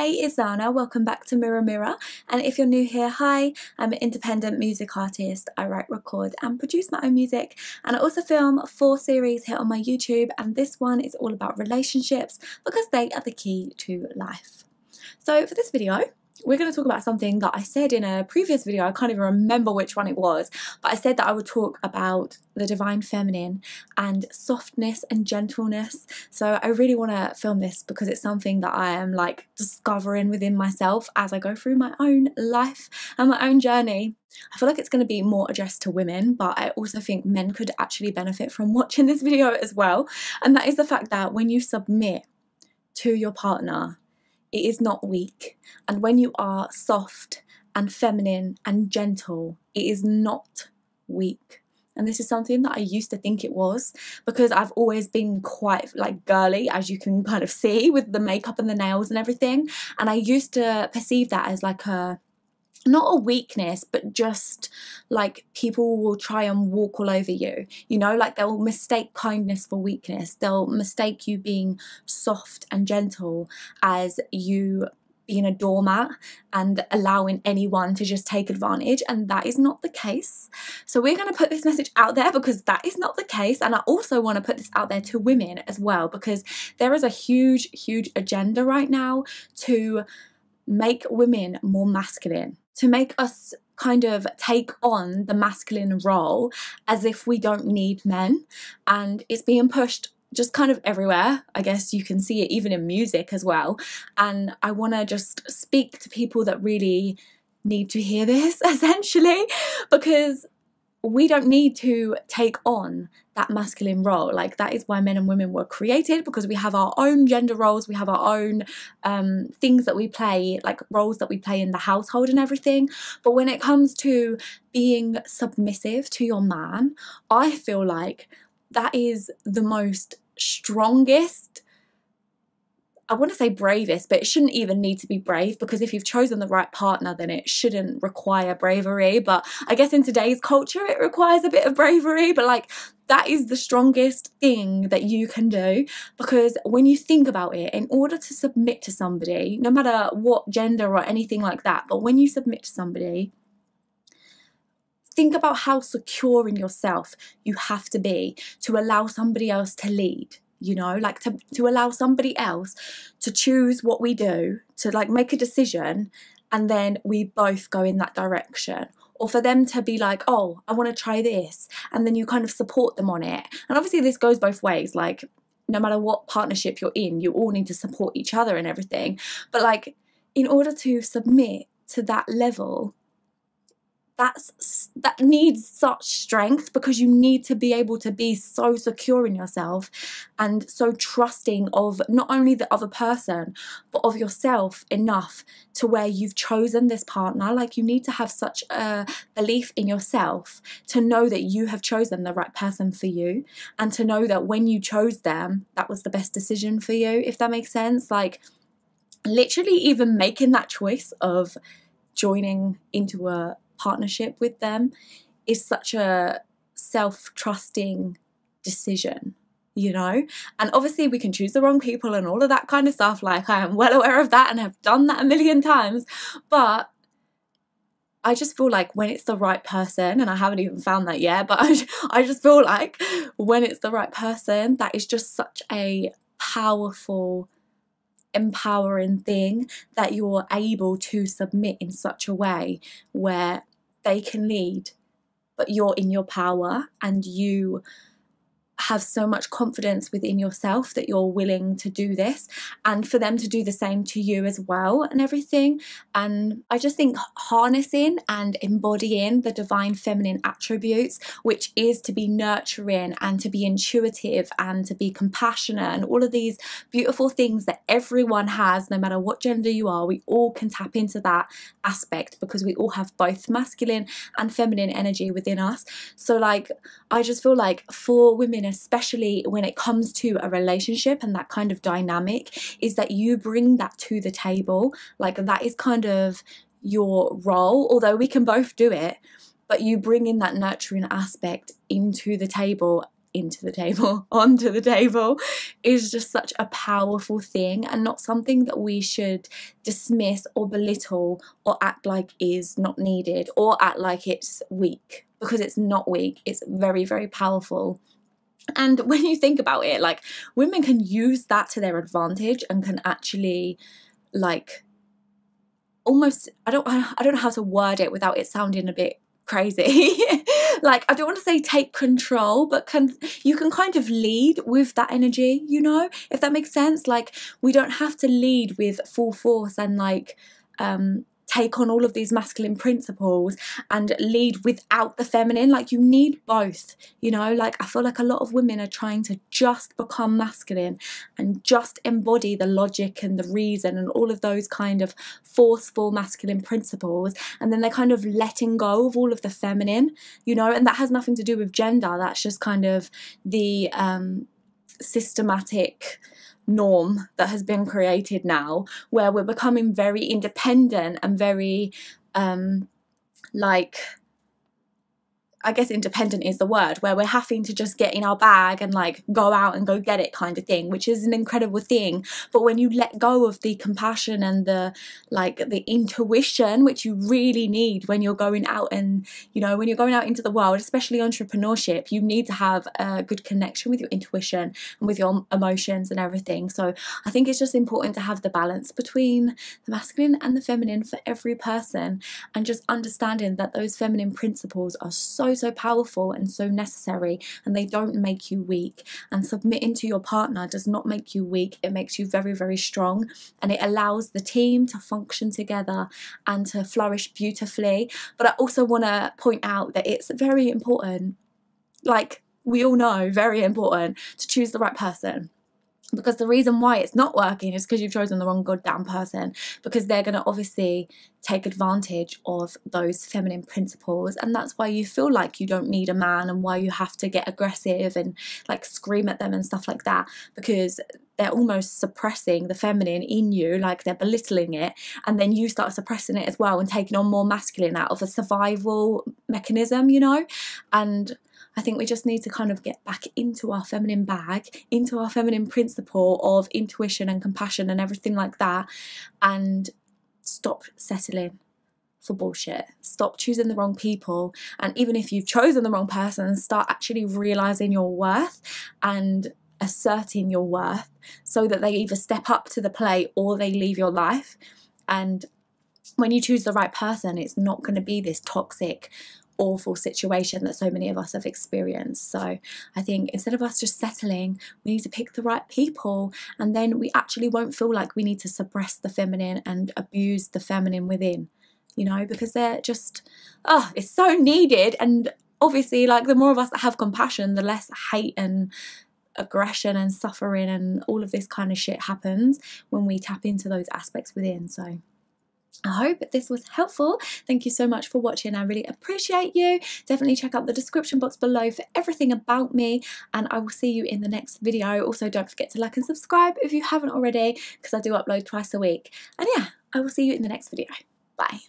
Hey, it's Zana. Welcome back to Mirror Mirror. And if you're new here, hi, I'm an independent music artist. I write, record, and produce my own music. And I also film four series here on my YouTube. And this one is all about relationships because they are the key to life. So, for this video, we're going to talk about something that I said in a previous video. I can't even remember which one it was, but I said that I would talk about the divine feminine and softness and gentleness. So I really want to film this because it's something that I am like discovering within myself as I go through my own life and my own journey. I feel like it's going to be more addressed to women, but I also think men could actually benefit from watching this video as well. And that is the fact that when you submit to your partner, it is not weak. And when you are soft and feminine and gentle, it is not weak. And this is something that I used to think it was because I've always been quite like girly, as you can kind of see with the makeup and the nails and everything. And I used to perceive that as like a not a weakness, but just like people will try and walk all over you. You know, like they'll mistake kindness for weakness. They'll mistake you being soft and gentle as you being a doormat and allowing anyone to just take advantage. And that is not the case. So we're going to put this message out there because that is not the case. And I also want to put this out there to women as well because there is a huge, huge agenda right now to make women more masculine to make us kind of take on the masculine role as if we don't need men. And it's being pushed just kind of everywhere. I guess you can see it even in music as well. And I want to just speak to people that really need to hear this essentially because we don't need to take on that masculine role. Like that is why men and women were created because we have our own gender roles, we have our own um, things that we play, like roles that we play in the household and everything. But when it comes to being submissive to your man, I feel like that is the most strongest I want to say bravest, but it shouldn't even need to be brave because if you've chosen the right partner, then it shouldn't require bravery. But I guess in today's culture, it requires a bit of bravery. But like, that is the strongest thing that you can do because when you think about it, in order to submit to somebody, no matter what gender or anything like that, but when you submit to somebody, think about how secure in yourself you have to be to allow somebody else to lead you know like to, to allow somebody else to choose what we do to like make a decision and then we both go in that direction. Or for them to be like oh i want to try this and then you kind of support them on it. And obviously this goes both ways like no matter what partnership you're in you all need to support each other and everything. But like in order to submit to that level that's that needs such strength because you need to be able to be so secure in yourself and so trusting of not only the other person but of yourself enough to where you've chosen this partner. Like you need to have such a belief in yourself to know that you have chosen the right person for you and to know that when you chose them that was the best decision for you if that makes sense. Like literally even making that choice of joining into a partnership with them is such a self trusting decision you know? And obviously we can choose the wrong people and all of that kind of stuff. Like i am well aware of that and have done that a million times. But I just feel like when it's the right person, and I haven't even found that yet, but I, I just feel like when it's the right person, that is just such a powerful empowering thing that you're able to submit in such a way where they can lead, but you're in your power and you have so much confidence within yourself that you're willing to do this and for them to do the same to you as well and everything. And I just think harnessing and embodying the divine feminine attributes, which is to be nurturing and to be intuitive and to be compassionate and all of these beautiful things that everyone has, no matter what gender you are, we all can tap into that aspect because we all have both masculine and feminine energy within us. So, like, I just feel like for women, especially when it comes to a relationship and that kind of dynamic, is that you bring that to the table. Like that is kind of your role, although we can both do it, but you bring in that nurturing aspect into the table into the table, onto the table, is just such a powerful thing and not something that we should dismiss or belittle or act like is not needed or act like it's weak because it's not weak, it's very, very powerful. And when you think about it, like women can use that to their advantage and can actually like almost I don't I don't know how to word it without it sounding a bit crazy. like I don't want to say take control, but can you can kind of lead with that energy, you know? If that makes sense. Like we don't have to lead with full force and like um take on all of these masculine principles and lead without the feminine. Like you need both, you know. Like I feel like a lot of women are trying to just become masculine and just embody the logic and the reason and all of those kind of forceful masculine principles, and then they're kind of letting go of all of the feminine, you know. And that has nothing to do with gender. That's just kind of the um, systematic norm that has been created now where we're becoming very independent and very um like I guess independent is the word, where we're having to just get in our bag and like go out and go get it kind of thing, which is an incredible thing. But when you let go of the compassion and the like the intuition, which you really need when you're going out and, you know, when you're going out into the world, especially entrepreneurship, you need to have a good connection with your intuition and with your emotions and everything. So I think it's just important to have the balance between the masculine and the feminine for every person and just understanding that those feminine principles are so so, powerful and so necessary, and they don't make you weak. And submitting to your partner does not make you weak, it makes you very, very strong, and it allows the team to function together and to flourish beautifully. But I also want to point out that it's very important, like we all know, very important to choose the right person because the reason why it's not working is because you've chosen the wrong goddamn person because they're going to obviously take advantage of those feminine principles and that's why you feel like you don't need a man and why you have to get aggressive and like scream at them and stuff like that because they're almost suppressing the feminine in you like they're belittling it and then you start suppressing it as well and taking on more masculine out of a survival mechanism you know? And I think we just need to kind of get back into our feminine bag, into our feminine principle of intuition and compassion and everything like that, and stop settling for bullshit. Stop choosing the wrong people. And even if you've chosen the wrong person, start actually realizing your worth and asserting your worth so that they either step up to the plate or they leave your life. And when you choose the right person, it's not going to be this toxic awful situation that so many of us have experienced. So I think instead of us just settling, we need to pick the right people and then we actually won't feel like we need to suppress the feminine and abuse the feminine within, you know, because they're just, oh, it's so needed. And obviously, like the more of us that have compassion, the less hate and aggression and suffering and all of this kind of shit happens when we tap into those aspects within. So I hope this was helpful. Thank you so much for watching. I really appreciate you. Definitely check out the description box below for everything about me and I will see you in the next video. Also, don't forget to like and subscribe if you haven't already because I do upload twice a week. And yeah, I will see you in the next video. Bye.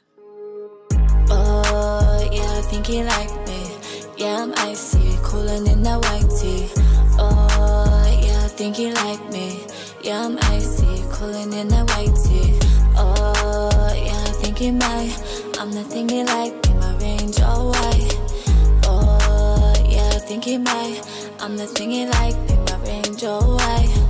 Oh, yeah, I think me. Yeah, I'm icy, cooling in that white tea. Oh, yeah, I think me. Yeah, I'm icy, cooling in that white tea. Oh, yeah, I think you might. I'm the thing you like, in my range all white. Oh, yeah, I think you might. I'm the thing you like, in my range all white.